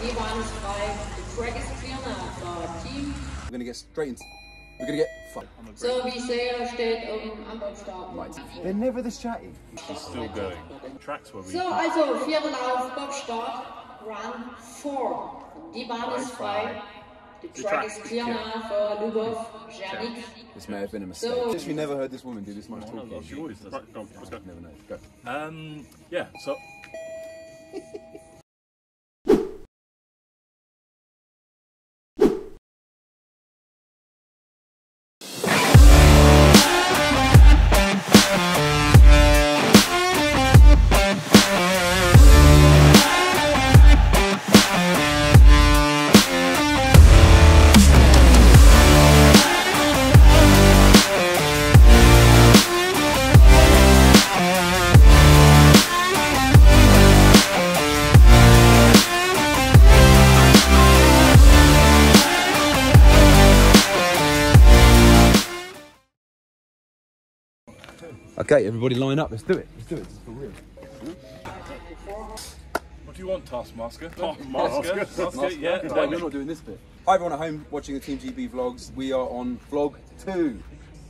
D1 is frei. The track is clear now for Team. We're gonna get straight into. We're gonna get. Fuck. So, wie ich sehe, steht oben Anbaumstart. Right. They're never this chatty. She's Still going. Tracks where we So, also, vierten Lauf, Boxstart, Run 4. Die Bahn ist frei. The track is clear now for Lubov, Janik. This may have been a mistake. So- Literally never heard this woman do this much talking. She always does. Right, go on, let's go. Never know. Go. Um, yeah, so Okay, everybody line up. Let's do it. Let's do it. This is for real. what do you want, Taskmaster? Taskmaster. Taskmaster, yeah. No, you're not doing this bit. Hi everyone at home watching the Team GB vlogs. We are on vlog two.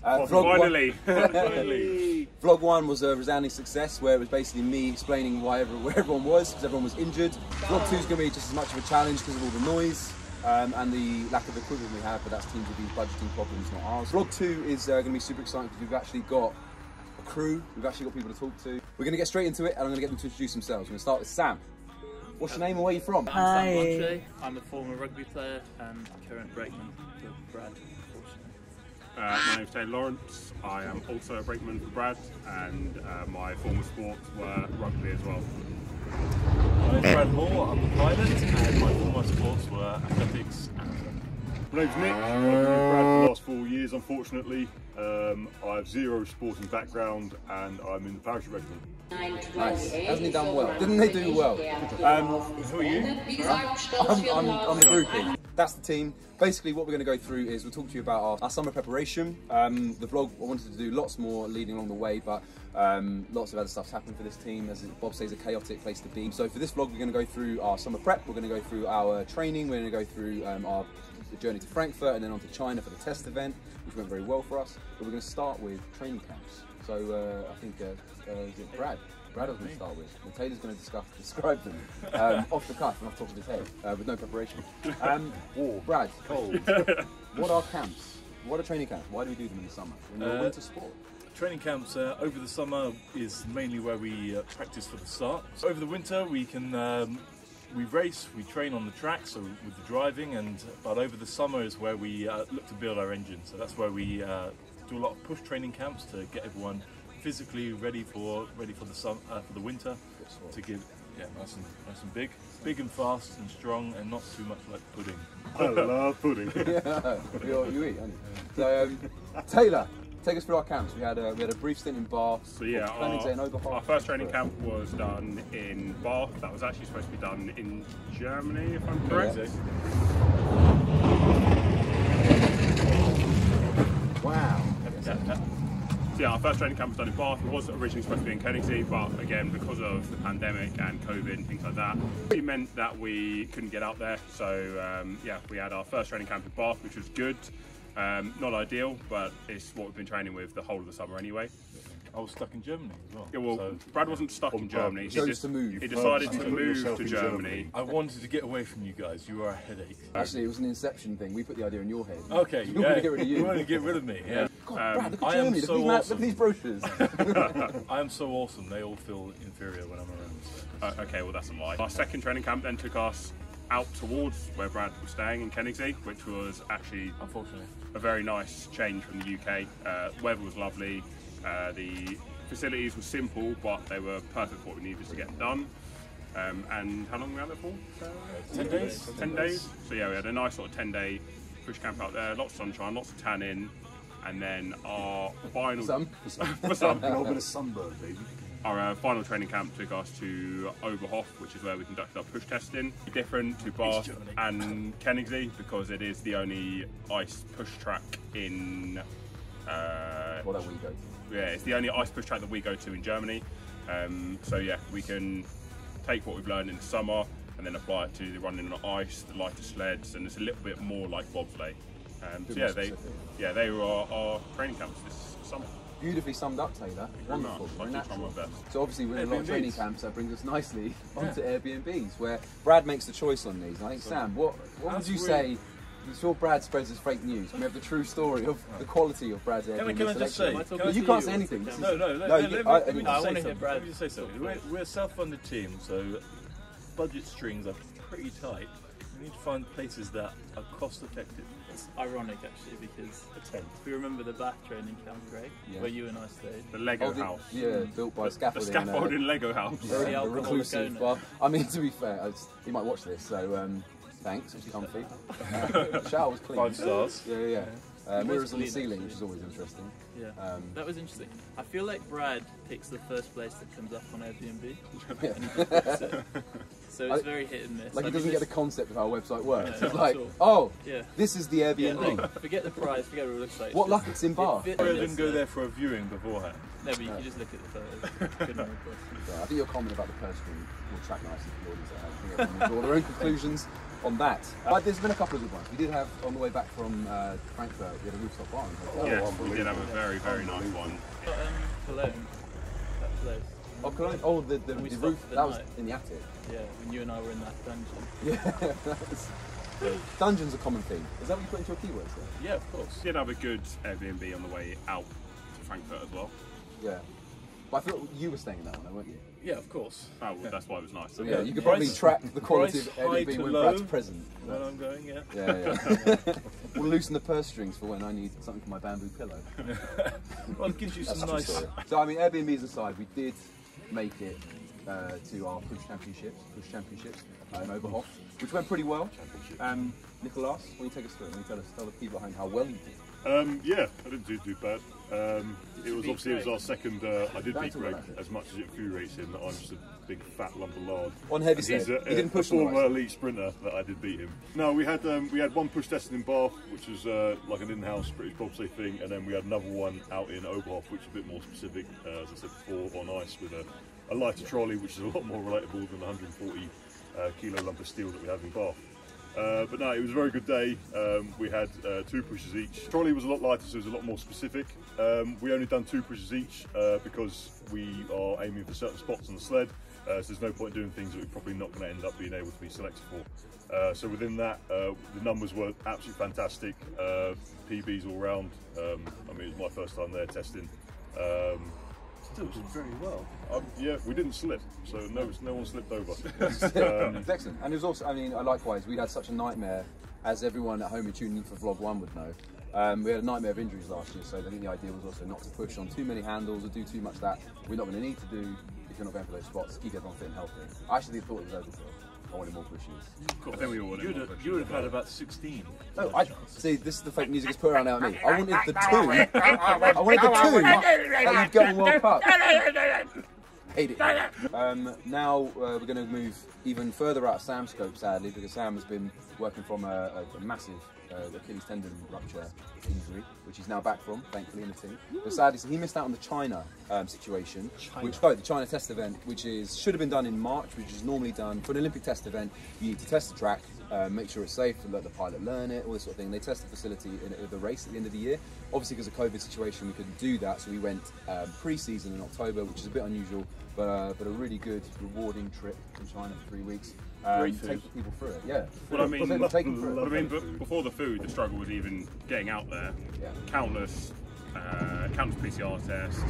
Uh, Oh, vlog one- finally. Finally. Vlog one was a resounding success where it was basically me explaining why every, where everyone was because everyone was injured. Vlog two is going to be just as much of a challenge because of all the noise um, and the lack of equipment we have, but that's Team GB's budgeting problems, not ours. Vlog two is uh, going to be super exciting because we've actually got a crew, we've actually got people to talk to. We're going to get straight into it and I'm going to get them to introduce themselves. We're going to start with Sam. What's your name and where are you from? I'm Sam Montre. I'm a former rugby player and current brakeman for Brad, unfortunately. Uh, my name's Dave Lawrence. I am also a brakeman for Brad, and uh, my former sports were rugby as well. I'm Brad Moore, I'm the pilot, and my former sports were athletics and rugby. My name's Nick. I've been with Brad for the last four years, unfortunately. Um, I have zero sporting background, and I'm in the parachute regiment. Nice. Hasn't he done well? Didn't they do well? Um, who are you? Wie gesagt, Start I'm, I'm, I'm the groupie. That's the team. Basically, what we're going to go through is we'll talk to you about our, our summer preparation. Um, the vlog, I wanted to do lots more leading along the way, but um, lots of other stuff's happened for this team. As Bob says, a chaotic place to be. So for this vlog, we're going to go through our summer prep. We're going to go through our training. We're going to go through um, our the journey to Frankfurt and then on to China for the test event, which went very well for us. But we're going to start with training camps. So uh, I think uh, uh, Brad. Brad is going to start with. And Taylor's going to discuss, describe them um, off the cuff and off the top of his head uh, with no preparation. Um, Brad, cold. what are camps? What are training camps? Why do we do them in the summer? When you're Uh, winter sport. Training camps uh, over the summer is mainly where we uh, practice for the start. So over the winter we can um, we race, we train on the track, so with the driving, and but over the summer is where we uh, look to build our engine. So that's where we uh, do a lot of push training camps to get everyone physically ready for ready for the sum, uh, for the winter to give yeah nice and nice and big, big and fast and strong, and not too much like pudding. I love pudding. yeah, you, you eat, aren't you? So, um, Taylor, take us through our camps. We had a, we had a brief stint in Bath. So yeah, our, Oberhof. our first training camp was done in Bath. That was actually supposed to be done in Germany, if I'm correct. Wow. So yeah, our first training camp was done in Bath. It was originally supposed to be in Koenigsee, but again, because of the pandemic and COVID and things like that, it meant that we couldn't get out there. So um, yeah, we had our first training camp in Bath, which was good. Um, not ideal, but it's what we've been training with the whole of the summer anyway. I was stuck in Germany as well. Yeah, well, so Brad wasn't stuck in Germany. He Chose just to move. He decided Purposely to move to Germany. Germany. I wanted to get away from you guys. You were a headache. Actually, it was an inception thing. We put the idea in your head. Okay, We yeah. wanted to get rid of you. You wanted to get rid of me. Yeah. God, Um, Brad, look at I am Germany. Look, so at these awesome. look at these brochures. I am so awesome. They all feel inferior when I'm around. So. Uh, okay, well that's a lie. Our second training camp then took us out towards where Brad was staying in Koenigsee, which was actually Unfortunately. a very nice change from the UK. Uh, weather was lovely. Uh, the facilities were simple, but they were perfect for what we needed to get done. Um, and how long were we out there for? Uh, 10 days? 10 days. So yeah, we had a nice sort of 10 day push camp out there, lots of sunshine, lots of tanning, and then our final Some. for some, A little bit of sunburn, baby. Our uh, final training camp took us to Oberhof, which is where we conducted our push testing. Different to Bath and Koenigsee because it is the only ice push track in. Uh, Well, that we go. yeah, it's the only ice push track that we go to in Germany. Um, so yeah, we can take what we've learned in the summer and then apply it to the running on ice, the lighter sleds, and it's a little bit more like bobsleigh. Um, so yeah, they yeah they were our, our training camps this summer. Beautifully summed up, Taylor. Wonderful. I Very did try my natural. best. So obviously we're in a lot of Airbnbs. training camps. That brings us nicely onto Airbnbs, where Brad makes the choice on these. I think Sam, what what would you really- say? I'm sure Brad spreads his fake news. We have the true story of the quality of Brad's Airbnb Can I, can I just say? selection? can I you can't say anything. No, This is- No, no, let, No, let, you- let, I- me- let me I just wanna say something. Let me just say something. We're, we're a self-funded team, so budget strings are pretty tight. We need to find places that are cost-effective. It's ironic actually because A tent. if you remember the Bath training camp, Greg, Yeah. where you and I stayed. The Lego Oh, the- house. Yeah, built by The scaffolding. scaffolding uh, Lego house. very- The very reclusive. owner. Well, I mean, to be fair, I just- he might watch this, so um, thanks. It was comfy. Uh, shower was clean. Five stars. Yeah, yeah. yeah. Uh, mirrors on the ceiling, which is always interesting. Yeah. Um, That was interesting. I feel like Brad picks the first place that comes up on Airbnb. yeah. and he puts it. so it's I- very hit and miss. Like I he doesn't get the concept of how a website works. No, it's like, at oh, Yeah. this is the Yeah, Airbnb. like, forget the price, forget what it looks like. what luck it's in Bath. fit- Or Yes, even go there for a viewing beforehand. No, but you can just look at the photos. Couldn't. Yeah, I think your comment about the purse string will track nicely for the audience at home. I think everyone will draw their own conclusions on that. But there's been a couple of good ones. We did have, on the way back from uh, Frankfurt, we had a rooftop bar in the. Yes, we did have a very very nice one. But, um, Cologne, that place. Oh, Cologne? Oh, the, the, We the roof, the that was in the attic. Yeah, when you and I were in that dungeon. Yeah, that was... Dungeon's a common theme. Is that what you put into your keywords there? Yeah, of course. We Did have a good Airbnb on the way out to Frankfurt as well. Yeah. But I thought you were staying in that one, though, weren't you? Yeah, of course. Oh, well, that's why it was nice. So yeah, Yeah, you could price- probably track the quality price of high Airbnb to when low. Brad's present. When I'm going, yeah. Yeah, yeah. we'll loosen the purse strings for when I need something for my bamboo pillow. Well, it gives you That's some nice. story. So I mean, Airbnbs aside, we did make it uh, to our push championships, push championships uh, in Oberhof, which went pretty well. Um, Nicolas, will you take us through? it? Will you tell us, tell the people behind how well you did? Um, yeah, I didn't do too bad. Um, it was obviously it was our second. Uh, I did beat Greg as much as it infuriates him that I'm just a big fat lump of lard. On heavy And he's set, a, he didn't push on the former elite sprinter that I did beat him. No, we had um, we had one push tested in Bath, which was uh, like an in-house British bobsleigh thing, and then we had another one out in Oberhof, which is a bit more specific, uh, as I said before, on ice with a, a lighter trolley, which is a lot more relatable than the 140 uh, kilo lump of steel that we have in Bath. Uh, but no, it was a very good day. Um, we had uh, two pushes each. Trolley was a lot lighter, so it was a lot more specific. Um, we only done two pushes each uh, because we are aiming for certain spots on the sled. Uh, so there's no point doing things that we're probably not going to end up being able to be selected for. Uh, so within that, uh, the numbers were absolutely fantastic. PBs all round. Um, I mean, it was my first time there testing. Um, Still did very well. um, yeah, we didn't slip, so no, no one slipped over. It's excellent. And it was also, I mean, likewise, we had such a nightmare, as everyone at home who tuned in for Vlog 1 would know. Um, we had a nightmare of injuries last year, so I think the idea was also not to push on too many handles or do too much that we're not going to need to do if you're not going for those spots. Keep everyone fit and healthy. I actually thought it was overkill. I wanted more pushes. I think we all wanted You would more have, pushes you would have had about 16. No, I see. This is the fake music that's put around at me. I wanted the two. I wanted the two that you'd get in World Cup. Hate it. Um, now uh, we're going to move even further out of Sam's scope, sadly, because Sam has been working from a, a, a massive uh, Achilles tendon rupture injury, which he's now back from, thankfully, in the team. But sadly, so he missed out on the China um, situation, which oh, the China test event, which is should have been done in March, which is normally done for an Olympic test event. You need to test the track, uh, make sure it's safe, and let the pilot learn it, all this sort of thing. They test the facility in, in the race at the end of the year. Obviously, because of COVID situation, we couldn't do that, so we went um, pre-season in October, which is a bit unusual, but uh, but a really good, rewarding trip to China for three weeks. Um, Great food. take people through it, yeah. Well, I mean, take them through But I mean, but before the food, the struggle was even getting out there. Yeah. Countless, uh, countless PCR tests.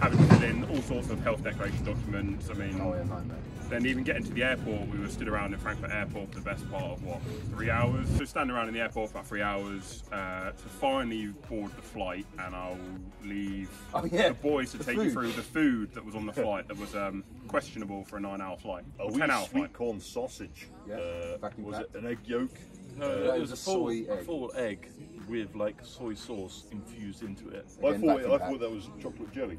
Having to fill in all sorts of health declaration documents. I mean, Oh yeah, nightmare. Then even getting to the airport, we were stood around in Frankfurt Airport for the best part of what three hours. So standing around in the airport for about three hours uh, to finally board the flight, and I'll leave Oh, yeah, the boys to the take you through the food that was on the flight that was um, questionable for a nine-hour flight, A or ten-hour sweet flight. corn sausage. Yeah, Uh, was packed. it an egg yolk? No, Uh, it was a soy full, egg. a full egg with like soy sauce infused into it. I thought vacuum I thought that was chocolate jelly.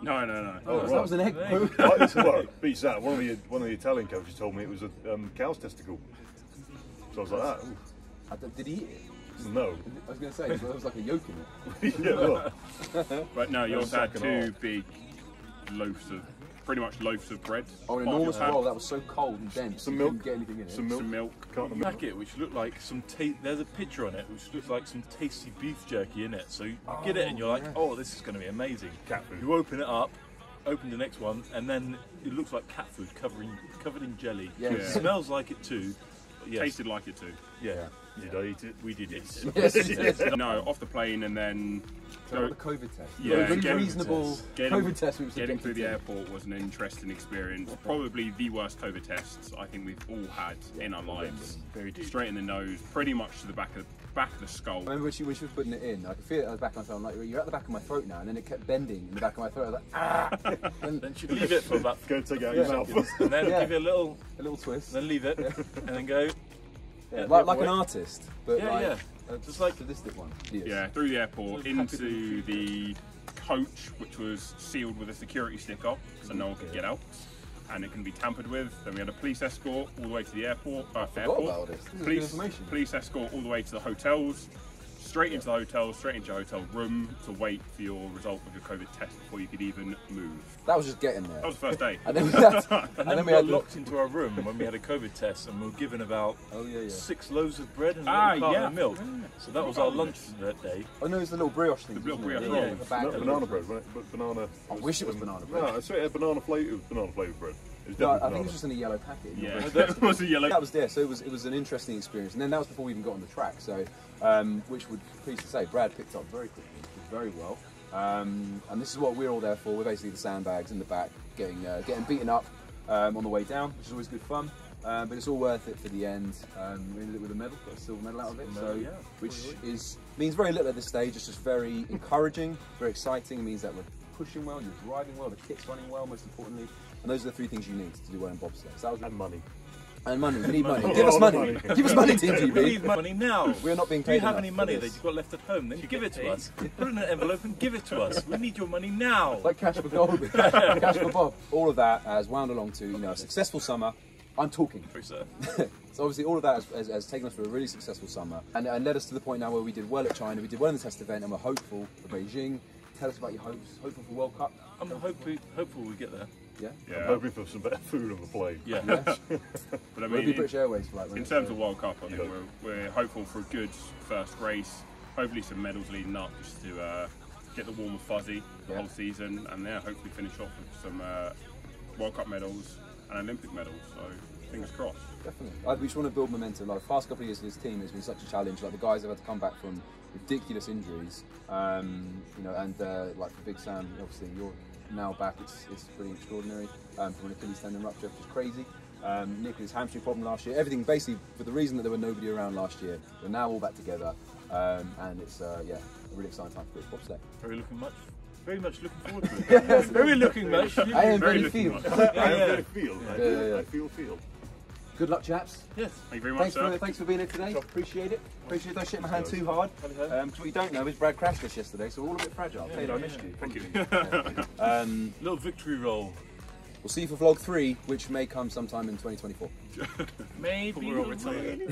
No, no, no. Oh, so that was an egg. Egg. poo. I, well, beats that. One of the one of the Italian coaches told me it was a um, cow's testicle. So I was like, ah, I Did he eat it? no. I was going to say, there was like a yolk in it. yeah, well, But no, you That also had was two second big loaves of pretty much loaves of bread. Oh, an enormous your roll that was so cold and dense. Some you milk. couldn't get anything in it. Some milk. Some milk. Can't packet which looked like some ta- there's a picture on it which looks like some tasty beef jerky in it so you oh, get it and you're like oh this is going to be amazing Cat food. you open it up open the next one and then it looks like cat food covering covered in jelly Yeah. it smells like it too yes, Tasted like it too. yeah, Did I eat it? we did it Yes, you did. no, off the plane and then So go- the COVID test. Yeah, Really getting- reasonable getting- COVID test. We were Getting through the subjected airport was an interesting experience. Probably the worst COVID tests I think we've all had in our lives. very deep Straight in the nose, pretty much to the back of back of the skull. I remember when she, when she was putting it in, I could feel it at the back of my throat. I'm like, you're at the back of my throat now, and then it kept bending in the back of my throat. I was like, ah! and then you leave it for about Go take it out Yeah. your and then Yeah. give it a little a little twist. then leave it and then go Yeah, Yeah, like, like an artist, but Yeah, like yeah. a Just like- the sadistic one. Yeah, through the airport Little into the coach, which was sealed with a security sticker, so no one could get out, and it can be tampered with. Then we had a police escort all the way to the airport. Uh, Forgot airport. about this. This is good Police, police escort all the way to the hotels, straight into the hotel, straight into your hotel room to wait for your result of your COVID test before you could even move. That was just getting there. That was the first day. And then we had, and and then then we we had got the- locked into our room when we had a COVID test and we were given about Oh yeah, yeah. six loaves of bread and a Ah, little carton yeah. of milk. So that was our lunch that day. Oh no, it was the little brioche thing. The little wasn't brioche Yeah, roll. the bag No, that banana bread, right? But banana. I wish it was banana bread. No, I swear it had banana flavour. It was banana flavoured bread. No, I think it was just in a yellow packet. Yeah, that was a yellow. That was there, so it was it was an interesting experience, and then that was before we even got on the track. So, um, which would pleased to say, Brad picked up very quickly, very well, um, and this is what we're all there for. We're basically the sandbags in the back, getting uh, getting beaten up um, on the way down, which is always good fun. Um, but it's all worth it for the end. Um, we ended it with a medal, got a silver medal out of it, so yeah. which is means very little at this stage. It's just very encouraging, very exciting. It means that we're pushing well, you're driving well, the kit's running well, most importantly, and those are the three things you need to do well in bobsleigh. So that was And money. and money. We need money. Money. Give us Oh, money. money. Give us money, Team We need money now. We're not being paid. Do you have any money that you've got left at home? Then you give it to us. Put it in an envelope and give it to us. We need your money now. Like cash for gold, cash for bob. All of that has wound along to you know a successful summer. I'm talking. True, sir. So obviously all of that has, has, has taken us through a really successful summer and, and led us to the point now where we did well at China, we did well in the test event, and we're hopeful for Beijing. Tell us about your hopes. Hopeful for World Cup. I'm hopeful, hopeful we get there. Yeah. I'm Yeah, hoping for some better food on the plane. Yeah. but I Will it mean, be in- British Airways flight? In terms of World Cup, I think Yeah. we're, we're hopeful for a good first race. Hopefully, some medals leading up just to uh, get the warm and fuzzy the Yeah. whole season, and yeah, hopefully finish off with some uh, World Cup medals and Olympic medals. So fingers crossed. Definitely. I, we just want to build momentum. Like the past couple of years, for this team has been such a challenge. Like the guys have had to come back from ridiculous injuries. Um, you know, and uh, like for Big Sam, obviously you're now back. It's, it's pretty extraordinary. Um, from an Achilles tendon rupture, which is crazy. Um, Nick his hamstring problem last year. Everything basically for the reason that there were nobody around last year. We're now all back together, um, and it's uh, yeah, a really exciting time for British bobsleigh. Very looking much. Very much looking forward to it. Very looking much. I am Very very feel. much. I Yeah. am very feel. I, yeah, yeah. I feel feel. Good luck, chaps. Yes. Thank you very much, Thanks sir. for, thanks for being here today. Appreciate it. Appreciate don't shake my hand too hard. Because what you don't know is Brad crashed us yesterday, so we're all a bit fragile. Taylor, I missed you. Thank you. Um, Little victory roll. we'll see you for vlog three, which may come sometime in 2024. Maybe We're all retired.